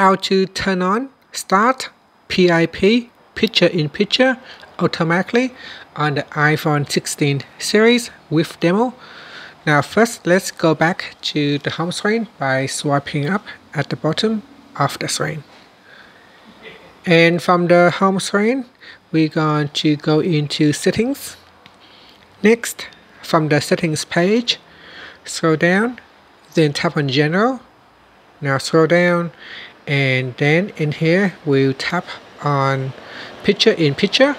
how to turn on start PIP picture in picture automatically on the iPhone 16 series with demo. Now first let's go back to the home screen by swiping up at the bottom of the screen. And from the home screen we're going to go into settings. Next from the settings page scroll down then tap on general. Now scroll down and then in here we'll tap on picture in picture.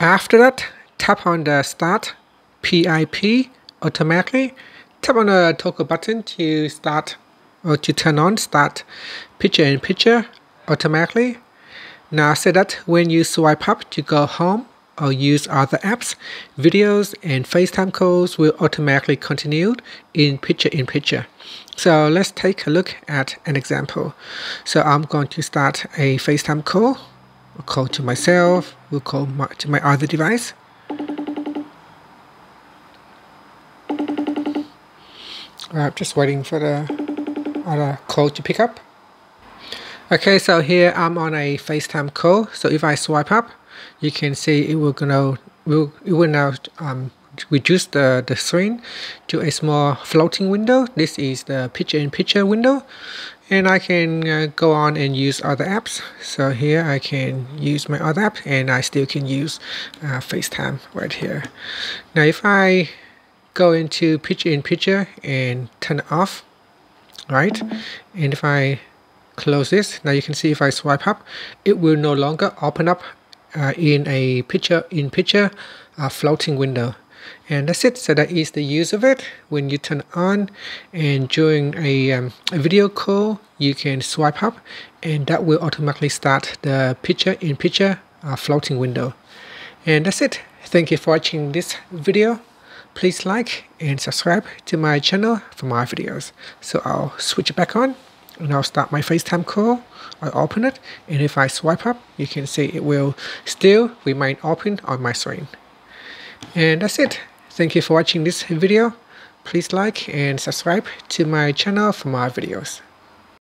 After that tap on the start PIP automatically. Tap on the toggle button to start or to turn on start picture in picture automatically. Now say that when you swipe up to go home or use other apps, videos and FaceTime calls will automatically continue in picture in picture. So let's take a look at an example. So I'm going to start a FaceTime call. I'll call to myself, we'll call my, to my other device. I'm just waiting for the other call to pick up. Okay, so here I'm on a FaceTime call. So if I swipe up, you can see it will gonna will it will now um, reduce the, the screen to a small floating window. This is the picture in picture window and I can uh, go on and use other apps. So here I can use my other app and I still can use uh, FaceTime right here. Now if I go into picture in picture and turn it off, right? And if I close this, now you can see if I swipe up, it will no longer open up uh, in a picture in picture uh, floating window. And that's it. So that is the use of it. When you turn on and during a, um, a video call you can swipe up and that will automatically start the picture in picture uh, floating window. And that's it. Thank you for watching this video. Please like and subscribe to my channel for more videos. So I'll switch it back on I'll start my FaceTime call. I open it and if I swipe up, you can see it will still remain open on my screen. And that's it. Thank you for watching this video. Please like and subscribe to my channel for more videos.